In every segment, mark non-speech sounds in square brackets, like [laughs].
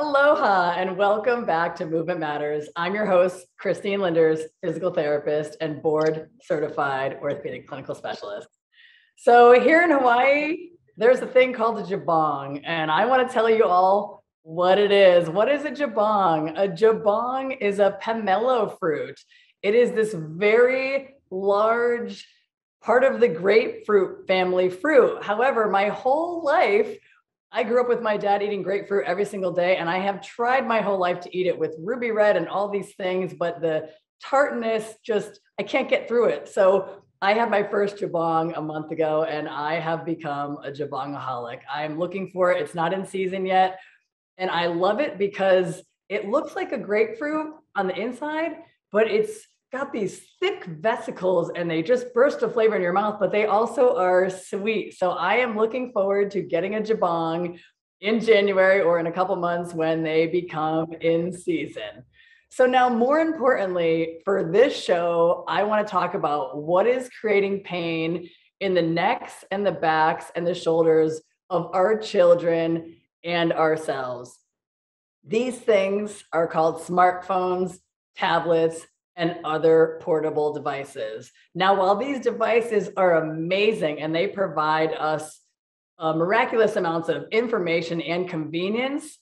Aloha and welcome back to Movement Matters. I'm your host, Christine Lynders, physical therapist and board certified orthopedic clinical specialist. So, here in Hawaii, there's a thing called a jabong, and I want to tell you all what it is. What is a jabong? A jabong is a pomelo fruit. It is this very large part of the grapefruit family fruit. However, my whole life, I grew up with my dad eating grapefruit every single day, and I have tried my whole life to eat it with ruby red and all these things, but the tartness just, I can't get through it. So I had my first jabong a month ago, and I have become a jabongaholic. I'm looking for it. It's not in season yet. And I love it because it looks like a grapefruit on the inside, but it's got these thick vesicles and they just burst of flavor in your mouth, but they also are sweet. So I am looking forward to getting a jabong in January or in a couple months when they become in season. So now more importantly for this show, I want to talk about what is creating pain in the necks and the backs and the shoulders of our children and ourselves. These things are called smartphones, tablets, and other portable devices. Now, while these devices are amazing and they provide us uh, miraculous amounts of information and convenience,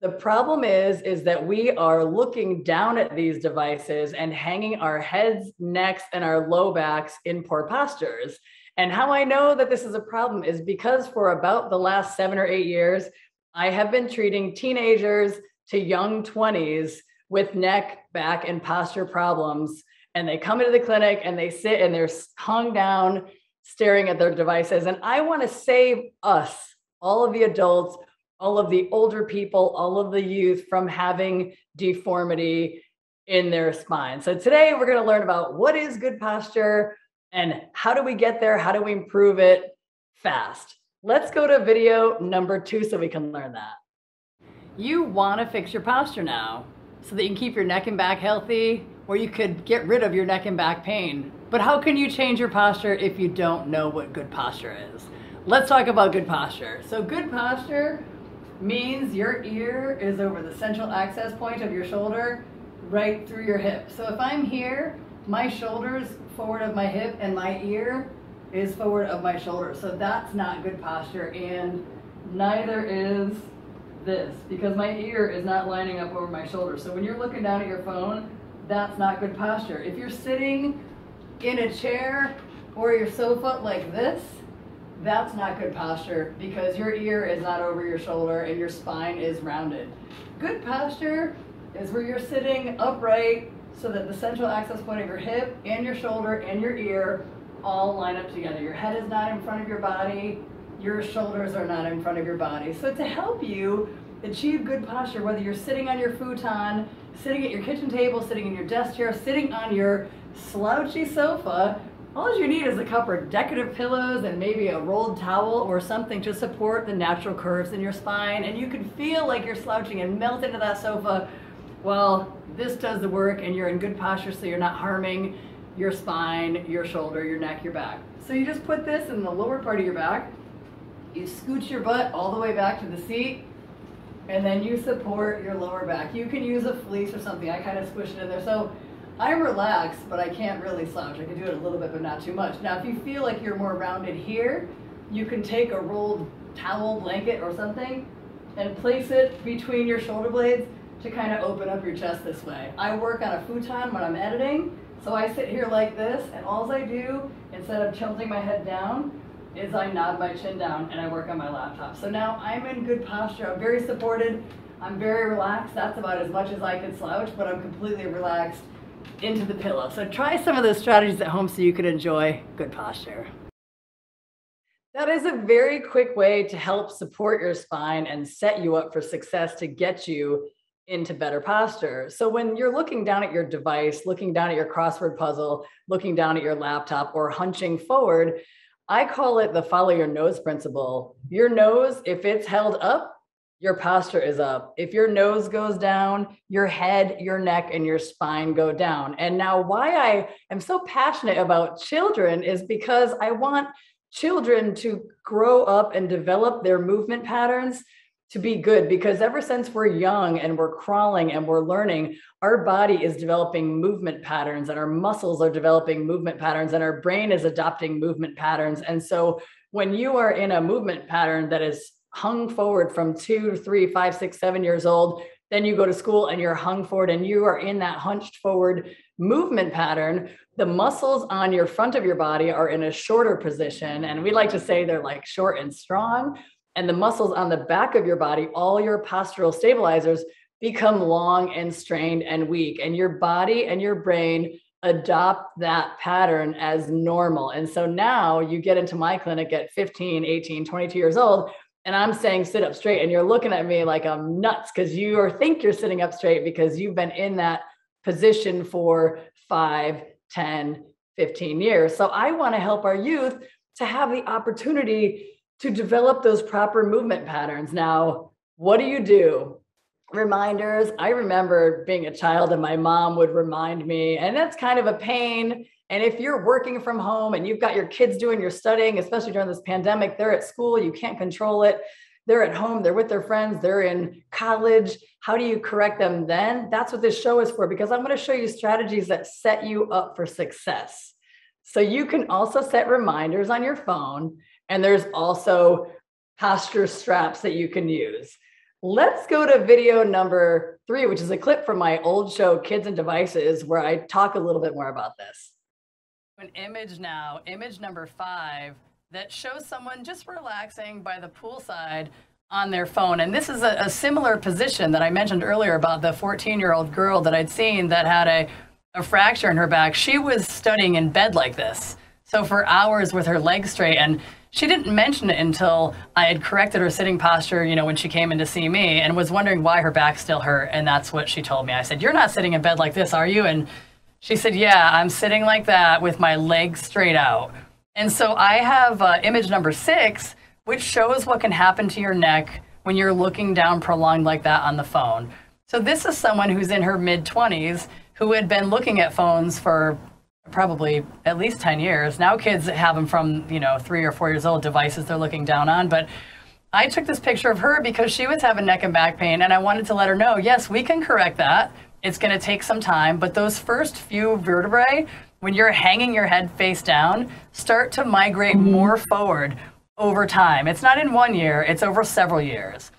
the problem is is that we are looking down at these devices and hanging our heads, necks, and our low backs in poor postures. And how I know that this is a problem is because for about the last seven or eight years, I have been treating teenagers to young 20s with neck, back, and posture problems. And they come into the clinic and they sit and they're hung down staring at their devices. And I want to save us, all of the adults, all of the older people, all of the youth from having deformity in their spine. So today we're going to learn about what is good posture and how do we get there? How do we improve it fast? Let's go to video number two so we can learn that. You want to fix your posture now so that you can keep your neck and back healthy, or you could get rid of your neck and back pain. But how can you change your posture if you don't know what good posture is? Let's talk about good posture. So, good posture means your ear is over the central access point of your shoulder right through your hip. So, if I'm here, my shoulders forward of my hip and my ear is forward of my shoulder. So, that's not good posture, and neither is this because my ear is not lining up over my shoulder. So when you're looking down at your phone, that's not good posture. If you're sitting in a chair or your sofa like this, that's not good posture because your ear is not over your shoulder and your spine is rounded. Good posture is where you're sitting upright so that the central access point of your hip and your shoulder and your ear all line up together. Your head is not in front of your body, your shoulders are not in front of your body. So to help you achieve good posture, whether you're sitting on your futon, sitting at your kitchen table, sitting in your desk chair, sitting on your slouchy sofa, all you need is a couple of decorative pillows and maybe a rolled towel or something to support the natural curves in your spine. And you can feel like you're slouching and melt into that sofa. Well, this does the work and you're in good posture so you're not harming your spine, your shoulder, your neck, your back. So you just put this in the lower part of your back you scooch your butt all the way back to the seat, and then you support your lower back. You can use a fleece or something. I kind of squish it in there. So I'm relaxed, but I can't really slouch. I can do it a little bit, but not too much. Now, if you feel like you're more rounded here, you can take a rolled towel, blanket, or something and place it between your shoulder blades to kind of open up your chest this way. I work on a futon when I'm editing, so I sit here like this, and all I do, instead of tilting my head down, is I nod my chin down and I work on my laptop. So now I'm in good posture. I'm very supported. I'm very relaxed. That's about as much as I can slouch, but I'm completely relaxed into the pillow. So try some of those strategies at home so you can enjoy good posture. That is a very quick way to help support your spine and set you up for success to get you into better posture. So when you're looking down at your device, looking down at your crossword puzzle, looking down at your laptop or hunching forward, I call it the follow your nose principle. Your nose, if it's held up, your posture is up. If your nose goes down, your head, your neck, and your spine go down. And now, why I am so passionate about children is because I want children to grow up and develop their movement patterns to be good because ever since we're young and we're crawling and we're learning, our body is developing movement patterns and our muscles are developing movement patterns and our brain is adopting movement patterns. And so when you are in a movement pattern that is hung forward from two, three, five, six, seven years old, then you go to school and you're hung forward and you are in that hunched forward movement pattern. The muscles on your front of your body are in a shorter position. And we like to say they're like short and strong and the muscles on the back of your body, all your postural stabilizers become long and strained and weak. And your body and your brain adopt that pattern as normal. And so now you get into my clinic at 15, 18, 22 years old, and I'm saying sit up straight. And you're looking at me like I'm nuts because you think you're sitting up straight because you've been in that position for five, 10, 15 years. So I want to help our youth to have the opportunity to develop those proper movement patterns. Now, what do you do? Reminders. I remember being a child and my mom would remind me, and that's kind of a pain. And if you're working from home and you've got your kids doing your studying, especially during this pandemic, they're at school, you can't control it. They're at home, they're with their friends, they're in college. How do you correct them then? That's what this show is for, because I'm going to show you strategies that set you up for success. So you can also set reminders on your phone and there's also posture straps that you can use. Let's go to video number three, which is a clip from my old show, Kids and Devices, where I talk a little bit more about this. An image now, image number five, that shows someone just relaxing by the poolside on their phone. And this is a, a similar position that I mentioned earlier about the 14 year old girl that I'd seen that had a, a fracture in her back. She was studying in bed like this. So for hours with her legs straight. And she didn't mention it until I had corrected her sitting posture, you know, when she came in to see me and was wondering why her back still hurt. And that's what she told me. I said, You're not sitting in bed like this, are you? And she said, Yeah, I'm sitting like that with my legs straight out. And so I have uh, image number six, which shows what can happen to your neck when you're looking down prolonged like that on the phone. So this is someone who's in her mid 20s who had been looking at phones for probably at least 10 years. Now kids have them from, you know, three or four years old devices they're looking down on. But I took this picture of her because she was having neck and back pain and I wanted to let her know, yes, we can correct that. It's going to take some time, but those first few vertebrae, when you're hanging your head face down, start to migrate mm-hmm. more forward over time. It's not in one year, it's over several years.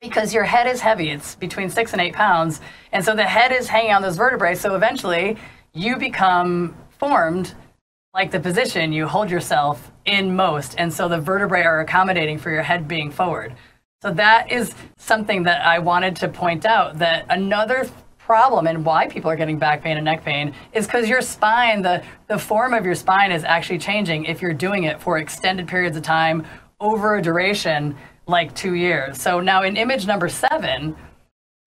Because your head is heavy, it's between six and eight pounds. And so the head is hanging on those vertebrae. So eventually, you become formed like the position you hold yourself in most. And so the vertebrae are accommodating for your head being forward. So that is something that I wanted to point out that another problem and why people are getting back pain and neck pain is because your spine, the, the form of your spine is actually changing if you're doing it for extended periods of time over a duration like two years. So now in image number seven,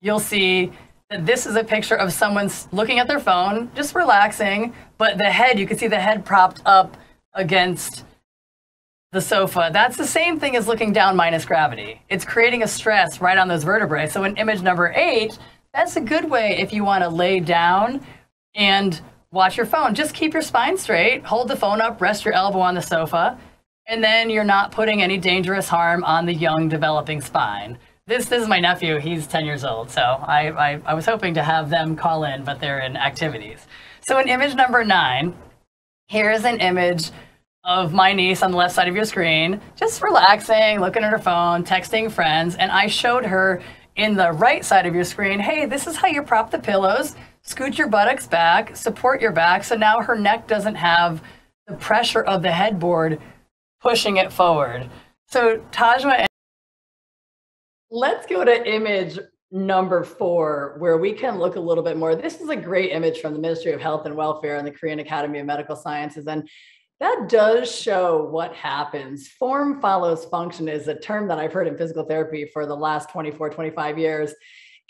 you'll see this is a picture of someone looking at their phone, just relaxing, but the head, you can see the head propped up against the sofa. That's the same thing as looking down minus gravity. It's creating a stress right on those vertebrae. So in image number eight, that's a good way if you want to lay down and watch your phone. Just keep your spine straight, hold the phone up, rest your elbow on the sofa, and then you're not putting any dangerous harm on the young developing spine this, this is my nephew. He's 10 years old. So I, I, I was hoping to have them call in, but they're in activities. So in image number nine, here's an image of my niece on the left side of your screen, just relaxing, looking at her phone, texting friends. And I showed her in the right side of your screen, hey, this is how you prop the pillows, scoot your buttocks back, support your back. So now her neck doesn't have the pressure of the headboard pushing it forward. So Tajma Let's go to image number four, where we can look a little bit more. This is a great image from the Ministry of Health and Welfare and the Korean Academy of Medical Sciences. And that does show what happens. Form follows function is a term that I've heard in physical therapy for the last 24, 25 years.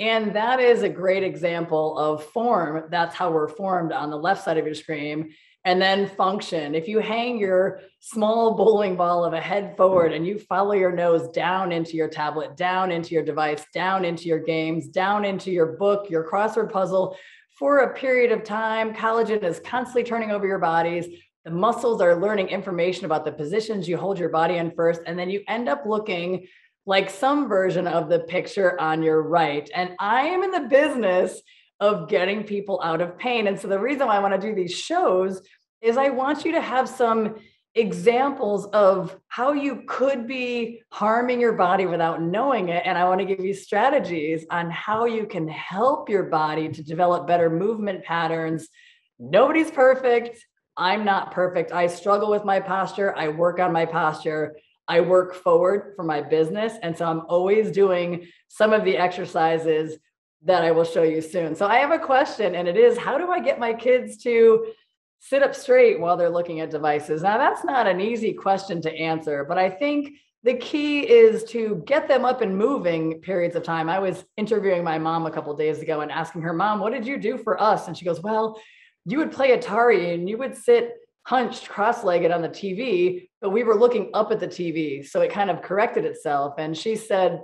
And that is a great example of form. That's how we're formed on the left side of your screen and then function. If you hang your small bowling ball of a head forward and you follow your nose down into your tablet, down into your device, down into your games, down into your book, your crossword puzzle for a period of time, collagen is constantly turning over your bodies. The muscles are learning information about the positions you hold your body in first. And then you end up looking like some version of the picture on your right. And I am in the business of getting people out of pain. And so the reason why I want to do these shows is I want you to have some examples of how you could be harming your body without knowing it. And I want to give you strategies on how you can help your body to develop better movement patterns. Nobody's perfect. I'm not perfect. I struggle with my posture. I work on my posture. I work forward for my business. And so I'm always doing some of the exercises that I will show you soon. So I have a question, and it is how do I get my kids to sit up straight while they're looking at devices? Now, that's not an easy question to answer, but I think the key is to get them up and moving periods of time. I was interviewing my mom a couple days ago and asking her, Mom, what did you do for us? And she goes, Well, you would play Atari and you would sit hunched cross legged on the TV, but we were looking up at the TV. So it kind of corrected itself. And she said,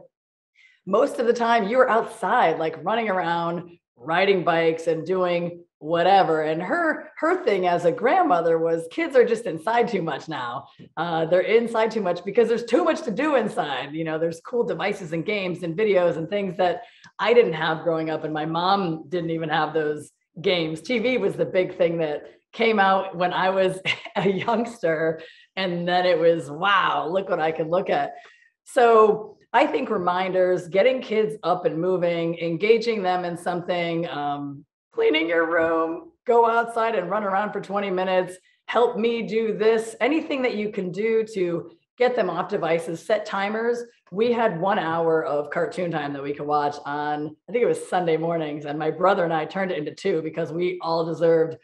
most of the time you were outside, like running around, riding bikes and doing whatever. And her her thing as a grandmother was kids are just inside too much now. Uh, they're inside too much because there's too much to do inside. You know there's cool devices and games and videos and things that i didn't have growing up and my mom didn't even have those games. Tv was the big thing that came out when i was [laughs] a youngster and then it was wow look what i can look at. So I think reminders, getting kids up and moving, engaging them in something, um, cleaning your room, go outside and run around for 20 minutes, help me do this, anything that you can do to get them off devices, set timers. We had one hour of cartoon time that we could watch on, I think it was Sunday mornings, and my brother and I turned it into two because we all deserved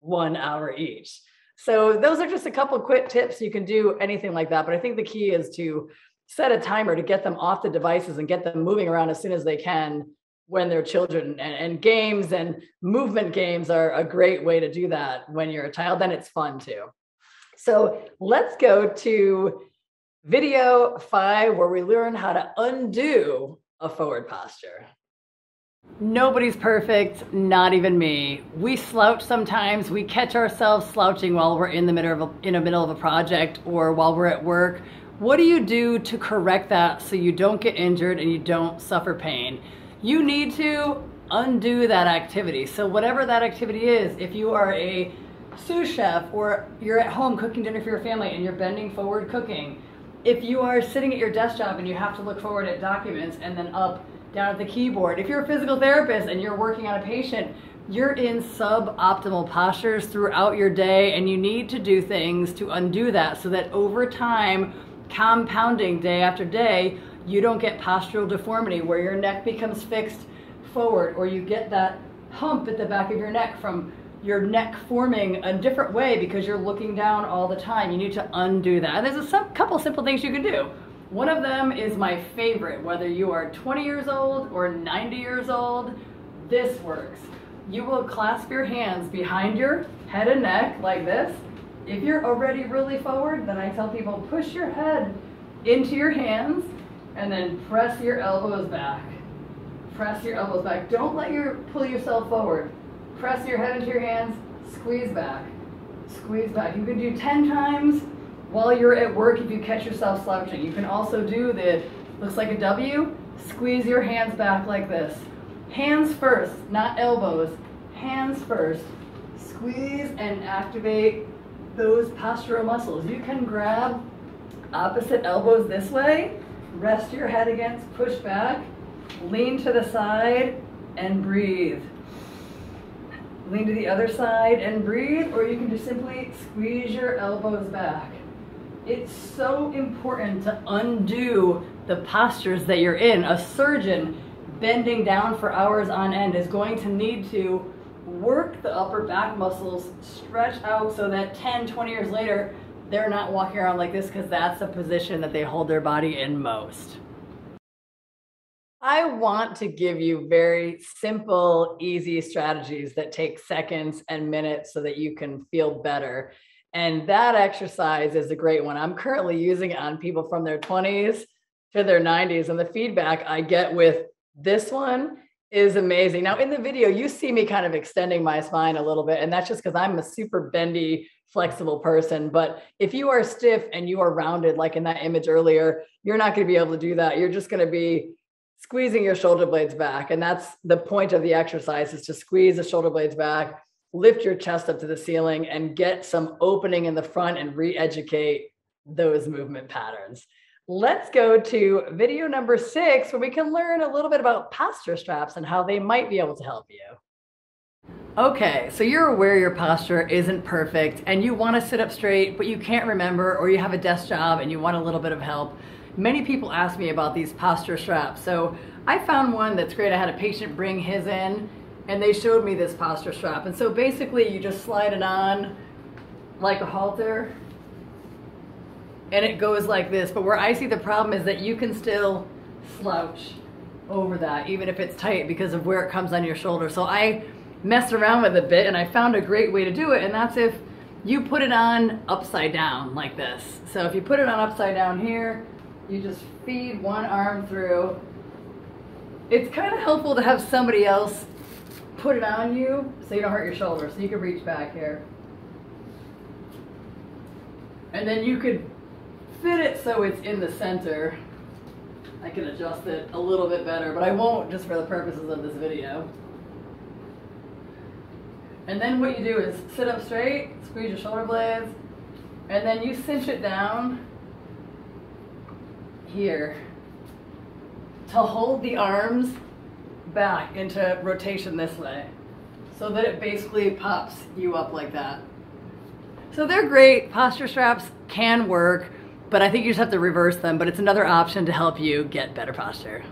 one hour each. So those are just a couple quick tips. You can do anything like that, but I think the key is to set a timer to get them off the devices and get them moving around as soon as they can when they're children and, and, games and movement games are a great way to do that when you're a child then it's fun too so let's go to video five where we learn how to undo a forward posture Nobody's perfect, not even me. We slouch sometimes. We catch ourselves slouching while we're in the middle of a, in the middle of a project or while we're at work what do you do to correct that so you don't get injured and you don't suffer pain? You need to undo that activity. So whatever that activity is, if you are a sous chef or you're at home cooking dinner for your family and you're bending forward cooking, if you are sitting at your desk job and you have to look forward at documents and then up down at the keyboard, if you're a physical therapist and you're working on a patient, you're in suboptimal postures throughout your day and you need to do things to undo that so that over time compounding day after day, you don't get postural deformity where your neck becomes fixed forward or you get that hump at the back of your neck from your neck forming a different way because you're looking down all the time. You need to undo that. There's a some, couple simple things you can do. One of them is my favorite, whether you are 20 years old or 90 years old, this works. You will clasp your hands behind your head and neck like this, if you're already really forward, then I tell people push your head into your hands and then press your elbows back. Press your elbows back. Don't let your pull yourself forward. Press your head into your hands, squeeze back. Squeeze back. You can do 10 times while you're at work if you catch yourself slouching. You can also do the looks like a W, squeeze your hands back like this. Hands first, not elbows. Hands first. Squeeze and activate those postural muscles. You can grab opposite elbows this way, rest your head against, push back, lean to the side, and breathe. Lean to the other side and breathe, or you can just simply squeeze your elbows back. It's so important to undo the postures that you're in. A surgeon bending down for hours on end is going to need to work the upper back muscles, stretch out so that 10, 20 years later, they're not walking around like this because that's the position that they hold their body in most. I want to give you very simple, easy strategies that take seconds and minutes so that you can feel better. And that exercise is a great one. I'm currently using it on people from their 20s to their 90s. And the feedback I get with this one is amazing. Now, in the video, you see me kind of extending my spine a little bit, and that's just because I'm a super bendy flexible person. But if you are stiff and you are rounded, like in that image earlier, you're not going to be able to do that. You're just going to be squeezing your shoulder blades back. And that's the point of the exercise is to squeeze the shoulder blades back, lift your chest up to the ceiling and get some opening in the front and re-educate those movement patterns. Let's go to video number six, where we can learn a little bit about posture straps and how they might be able to help you. Okay, so you're aware your posture isn't perfect and you want to sit up straight, but you can't remember, or you have a desk job and you want a little bit of help. Many people ask me about these posture straps. So I found one that's great. I had a patient bring his in and they showed me this posture strap. And so basically you just slide it on like a halter and it goes like this. But where I see the problem is that you can still slouch over that, even if it's tight because of where it comes on your shoulder. So I messed around with it a bit and I found a great way to do it. And that's if you put it on upside down like this. So if you put it on upside down here, you just feed one arm through. It's kind of helpful to have somebody else put it on you so you don't hurt your shoulder. So you can reach back here. And then you could fit it so it's in the center. I can adjust it a little bit better, but I won't just for the purposes of this video. And then what you do is sit up straight, squeeze your shoulder blades, and then you cinch it down here to hold the arms back into rotation this way so that it basically pops you up like that. So they're great. Posture straps can work, but I think you just have to reverse them, but it's another option to help you get better posture.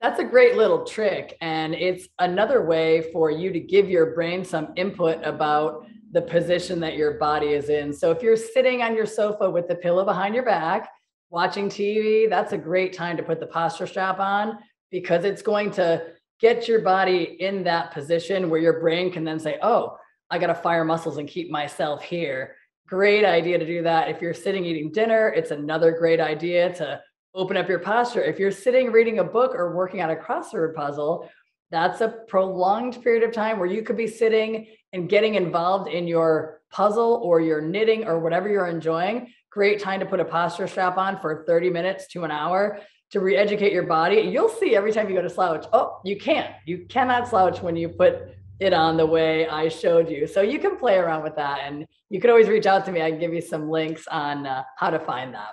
That's a great little trick. And it's another way for you to give your brain some input about the position that your body is in. So if you're sitting on your sofa with the pillow behind your back, watching TV, that's a great time to put the posture strap on because it's going to get your body in that position where your brain can then say, oh, I got to fire muscles and keep myself here. Great idea to do that. If you're sitting eating dinner, it's another great idea to open up your posture. If you're sitting reading a book or working on a crossword puzzle, that's a prolonged period of time where you could be sitting and getting involved in your puzzle or your knitting or whatever you're enjoying. Great time to put a posture strap on for 30 minutes to an hour to re-educate your body. You'll see every time you go to slouch, oh, you can't. You cannot slouch when you put it on the way I showed you. So you can play around with that and you can always reach out to me. I can give you some links on uh, how to find that.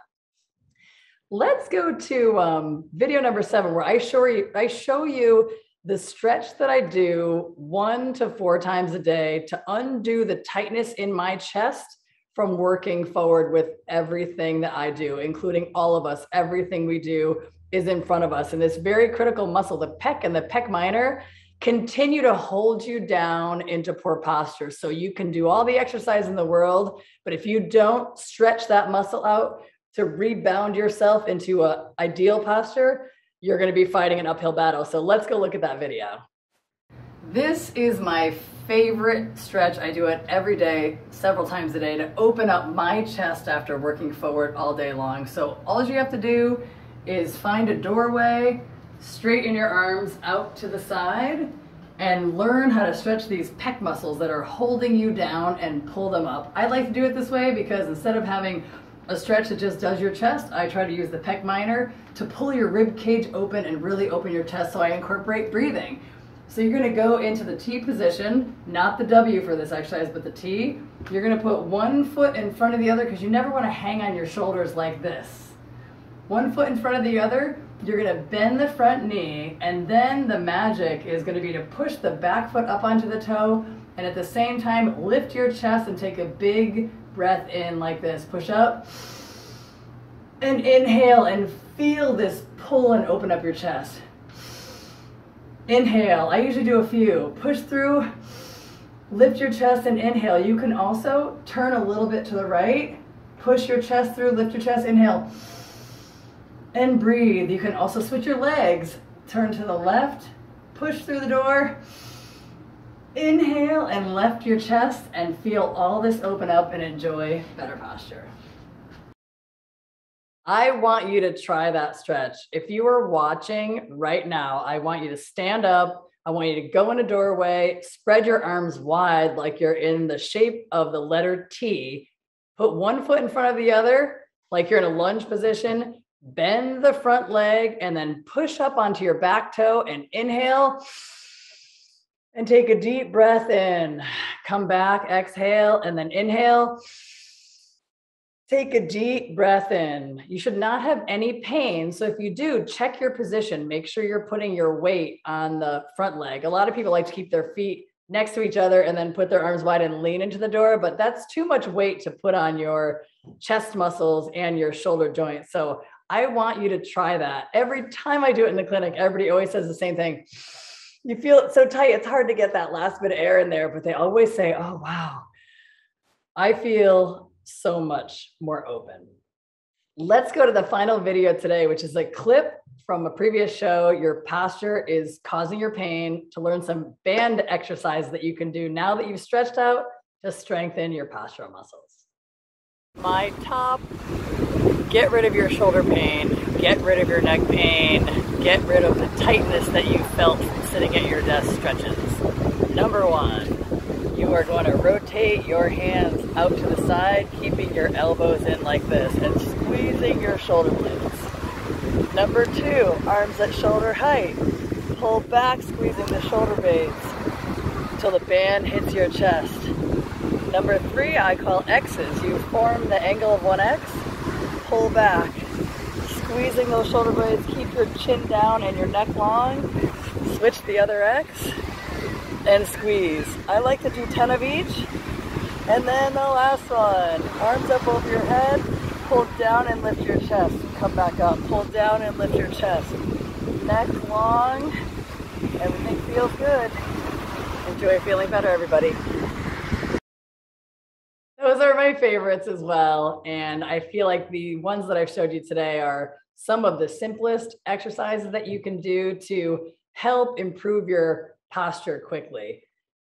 Let's go to um, video number seven, where I show you I show you the stretch that I do one to four times a day to undo the tightness in my chest from working forward with everything that I do, including all of us. Everything we do is in front of us, and this very critical muscle, the pec and the pec minor, continue to hold you down into poor posture. So you can do all the exercise in the world, but if you don't stretch that muscle out, to rebound yourself into a ideal posture, you're going to be fighting an uphill battle. So let's go look at that video. This is my favorite stretch. I do it every day, several times a day to open up my chest after working forward all day long. So all you have to do is find a doorway, straighten your arms out to the side, and learn how to stretch these pec muscles that are holding you down and pull them up. I like to do it this way because instead of having a stretch that just does your chest. I try to use the pec minor to pull your rib cage open and really open your chest so I incorporate breathing. So you're gonna go into the T position, not the W for this exercise, but the T. You're gonna put one foot in front of the other because you never wanna hang on your shoulders like this. One foot in front of the other, you're gonna bend the front knee, and then the magic is gonna be to push the back foot up onto the toe, and at the same time, lift your chest and take a big breath in like this. Push up. And inhale and feel this pull and open up your chest. Inhale. I usually do a few. Push through. Lift your chest and inhale. You can also turn a little bit to the right. Push your chest through. Lift your chest. Inhale. And breathe. You can also switch your legs. Turn to the left. Push through the door. Inhale and lift your chest and feel all this open up and enjoy better posture. I want you to try that stretch. If you are watching right now, I want you to stand up. I want you to go in a doorway, spread your arms wide like you're in the shape of the letter T, put one foot in front of the other like you're in a lunge position, bend the front leg, and then push up onto your back toe and inhale. And take a deep breath in. Come back, exhale, and then inhale. Take a deep breath in. You should not have any pain. So if you do, check your position. Make sure you're putting your weight on the front leg. A lot of people like to keep their feet next to each other and then put their arms wide and lean into the door, but that's too much weight to put on your chest muscles and your shoulder joints. So I want you to try that. Every time I do it in the clinic, everybody always says the same thing. You feel it so tight, it's hard to get that last bit of air in there, but they always say, Oh, wow, I feel so much more open. Let's go to the final video today, which is a clip from a previous show. Your posture is causing your pain to learn some band exercise that you can do now that you've stretched out to strengthen your postural muscles. My top, get rid of your shoulder pain, get rid of your neck pain, get rid of the tightness that you felt sitting at your desk stretches. Number one, you are going to rotate your hands out to the side, keeping your elbows in like this and squeezing your shoulder blades. Number two, arms at shoulder height. Pull back, squeezing the shoulder blades until the band hits your chest. Number three, I call X's. You form the angle of one X, pull back, squeezing those shoulder blades, keep your chin down and your neck long. Switch the other X, and squeeze. I like to do 10 of each. And then the last one, arms up over your head, pull down and lift your chest. Come back up, pull down and lift your chest. Neck long, everything feels good. Enjoy feeling better, everybody. My favorites as well. And I feel like the ones that I've showed you today are some of the simplest exercises that you can do to help improve your posture quickly.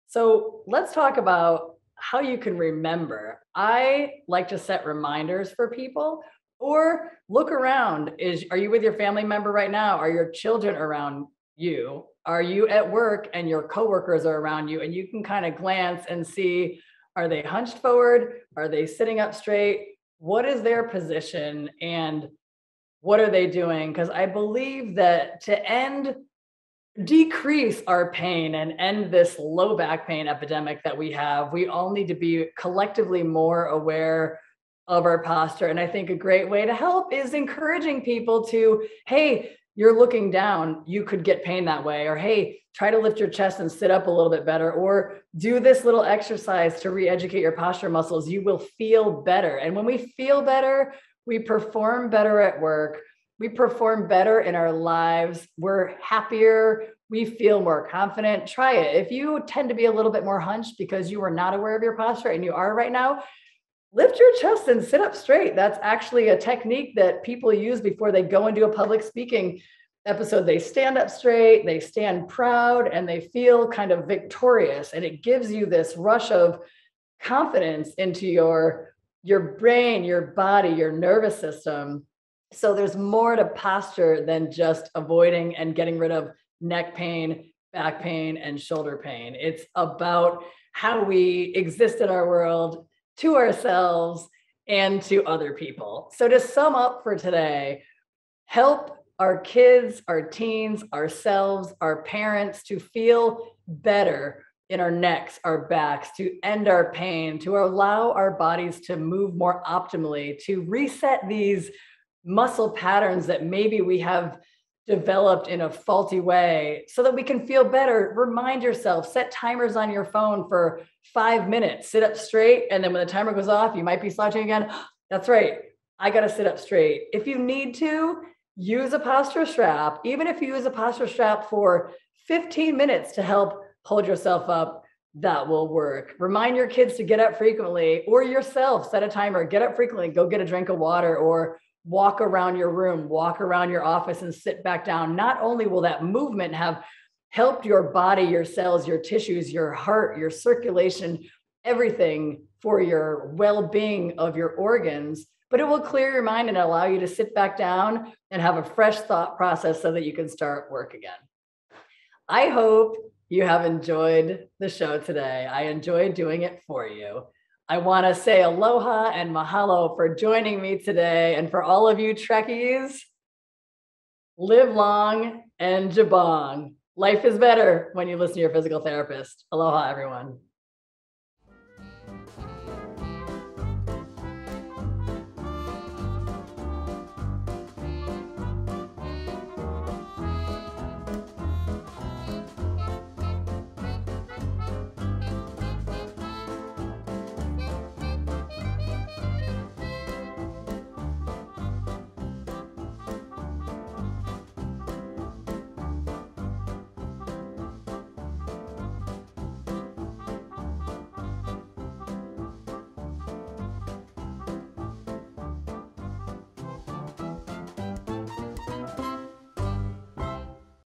So let's talk about how you can remember. I like to set reminders for people or look around. Is are you with your family member right now? Are your children around you? Are you at work and your coworkers are around you and you can kind of glance and see are they hunched forward? Are they sitting up straight? What is their position and what are they doing? Because I believe that to end decrease our pain and end this low back pain epidemic that we have, we all need to be collectively more aware of our posture. And I think a great way to help is encouraging people to, hey, you're looking down, you could get pain that way. Or, hey, try to lift your chest and sit up a little bit better. Or do this little exercise to re educate your posture muscles. You will feel better. And when we feel better, we perform better at work we perform better in our lives. We're happier. We feel more confident. Try it. If you tend to be a little bit more hunched because you are not aware of your posture and you are right now, lift your chest and sit up straight. That's actually a technique that people use before they go into a public speaking episode. They stand up straight, they stand proud, and they feel kind of victorious. And it gives you this rush of confidence into your your brain, your body, your nervous system so there's more to posture than just avoiding and getting rid of neck pain, back pain, and shoulder pain. It's about how we exist in our world to ourselves and to other people. So to sum up for today, help our kids, our teens, ourselves, our parents to feel better in our necks, our backs, to end our pain, to allow our bodies to move more optimally, to reset these muscle patterns that maybe we have developed in a faulty way so that we can feel better. Remind yourself, set timers on your phone for five minutes, sit up straight. And then when the timer goes off, you might be slouching again. [gasps] That's right. I got to sit up straight. If you need to, use a posture strap. Even if you use a posture strap for 15 minutes to help hold yourself up, that will work. Remind your kids to get up frequently or yourself, set a timer, get up frequently, go get a drink of water or walk around your room, walk around your office, and sit back down. Not only will that movement have helped your body, your cells, your tissues, your heart, your circulation, everything for your well being of your organs, but it will clear your mind and allow you to sit back down and have a fresh thought process so that you can start work again. I hope you have enjoyed the show today. I enjoyed doing it for you. I want to say aloha and mahalo for joining me today. And for all of you Trekkies, live long and jabong. Life is better when you listen to your physical therapist. Aloha, everyone.